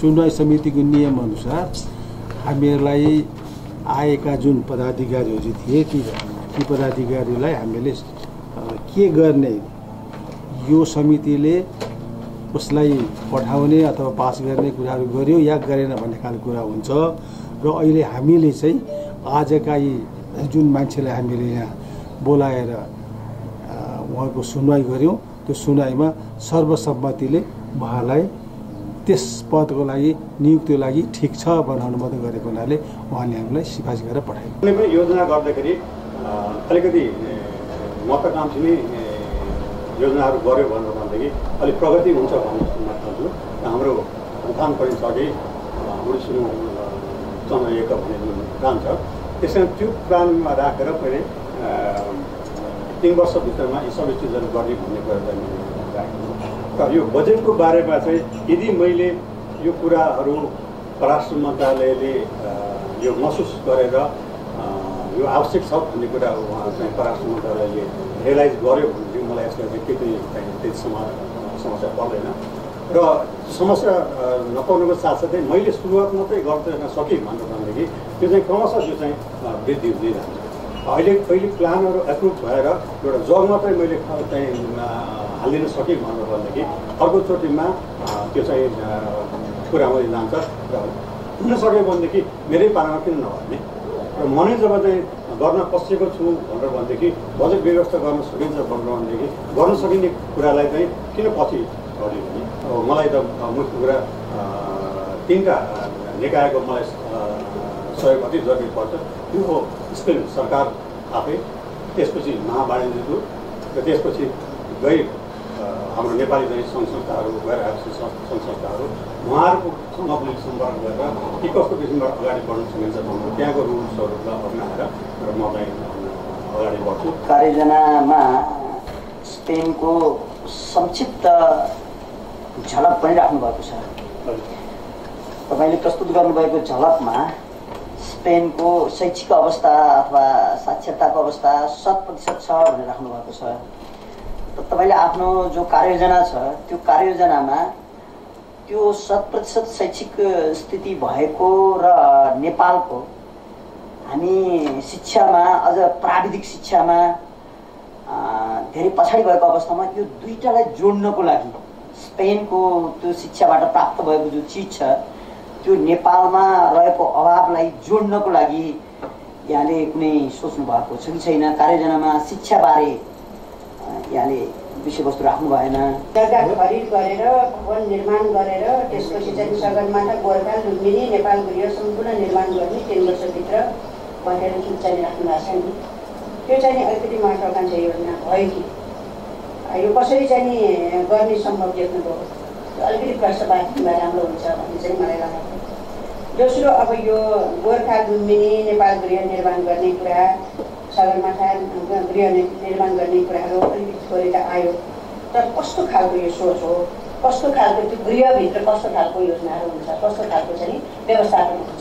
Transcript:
सुनवाई समितिको नियमअनुसार हामीहरूलाई आएका जुन पदाधिकारीहरू थिए ती ती पदाधिकारीलाई हामीले के गर्ने? यो समितिले उसलाई पठाउने अथवा पास गर्ने कुराहरू गर्यो या गरेन भन्ने खालको कुरा हुन्छ। र अहिले हामीले चाहिँ आजका यी जुन मान्छेलाई हामीले यहाँ बोलाएर उहाँको सुनवाई गऱ्यौँ त्यो सुनवाईमा सर्वसम्मतिले उहाँलाई त्यस पदको लागि नियुक्तिको लागि ठिक छ भनेर अनुमोदन गरेको हुनाले उहाँले हामीलाई सिफारिस गरेर पनि योजना गर्दाखेरि अलिकति महत्त्वकाङ्क्षी नै योजनाहरू गऱ्यो भनेर भनेदेखि अलिक प्रगति हुन्छ भन्ने चाहन्छु हाम्रो उठान पनि छ कि उडिसिनु चन्द्र भन्ने जुन प्लान छ त्यसमा त्यो प्लानमा राखेर मैले तिन वर्षभित्रमा यी सबै चिजहरू गर्ने भन्ने कुरा मैले यो बजेटको बारेमा चाहिँ यदि मैले यो कुराहरू परराष्ट्र मन्त्रालयले यो महसुस गरेर यो आवश्यक छ भन्ने कुरा उहाँ चाहिँ परराष्ट्र मन्त्रालयले रियलाइज गर्यो भनेदेखि मलाई यसमा चाहिँ के चाहिँ त्यति समा- समस्या पर्दैन। र समस्या नपर्नुको साथसाथै मैले सुरुवात मात्रै गर्न सकेँ भनेर भनेदेखि त्यो चाहिँ क्रमशः त्यो चाहिँ वृद्धि हुँदै जान्छ। अहिले पहिले प्लानहरू एप्रुभ भएर एउटा जग मात्रै मैले चाहिँ हालिदिन सकेँ भनेर भनेदेखि अर्कोचोटिमा त्यो चाहिँ कुरा हुँदै जान्छ र हुन सक्यो भनेदेखि मेरै पालामा किन नभने र म नै जब चाहिँ गर्न पसेको छु भनेर भनेदेखि बजेट व्यवस्था गर्न सकिन्छ भनेर भनेदेखि गर्न सकिने कुरालाई चाहिँ किन पछि गरियो भने? मलाई त मुख्य कुरा तिनवटा निकायको मलाई सहयोग अति जरुरी पर्छ। त्यो हो स्पेन सरकार आफै। त्यसपछि महावाणिज्यको र त्यसपछि गैर हाम्रो नेपाली चाहिँ सङ्घ संस्थाहरू आवासीय सङ्घ संस्थाहरू उहाँहरूकोसँग पनि सम्पर्क गरेर के कस्तो किसिमबाट अगाडि बढ्न सकिन्छ भनेर त्यहाँको रुल्सहरूलाई अप्नाएर र म चाहिँ अगाडि बढ्छु। कार्ययोजनामा स्पेनको संक्षिप्त झलक पनि राख्नुभएको छ। तपाईँले प्रस्तुत गर्नुभएको झलकमा स्पेनको शैक्षिक अवस्था अथवा साक्षरताको अवस्था शत प्रतिशत छ भनेर राख्नुभएको छ तपाईँले आफ्नो जो कार्ययोजना छ त्यो कार्ययोजनामा त्यो शत प्रतिशत शैक्षिक स्थिति भएको र नेपालको हामी शिक्षामा अझ प्राविधिक शिक्षामा धेरै पछाडि भएको अवस्थामा यो दुईटालाई जोड्नको लागि स्पेनको त्यो शिक्षाबाट प्राप्त भएको जो चिज छ त्यो नेपालमा रहेको अभावलाई जोड्नको लागि यहाँले कुनै सोच्नु भएको छ कि छैन? कार्ययोजनामा शिक्षाबारे यहाँले विषयवस्तु राख्नु भएन। जग्गा खरिद गरेर भवन निर्माण गरेर त्यसपछि चाहिँ सगरमाथा गोर्खा लुम्बिनी नेपाल गृह सम्पूर्ण निर्माण गर्ने तिन वर्षभित्र भनेर जुन चाहिँ राख्नु भएको छ नि। त्यो चाहिँ नि अलिकति महत्त्वाकाङ्क्षा योजना भयो कि। यो कसरी चाहिँ गर्ने सम्भव देख्नुभयो? अलिकति प्रश्नवाची भए राम्रो हुन्छ भन्ने चाहिँ मलाई लागेको दोस्रो अब यो गोर्खा लुम्बिनी नेपाल गृह निर्माण गर्ने कुरा सगरमाथा गृह निर्माण गर्ने कुराहरू अलिकति त आयो। तर कस्तो खालको यो सोच हो? कस्तो खालको त्यो गृहभित्र कस्तो खालको योजनाहरू हुन्छ? कस्तो खालको चाहिँ व्यवस्थापन हुन्छ?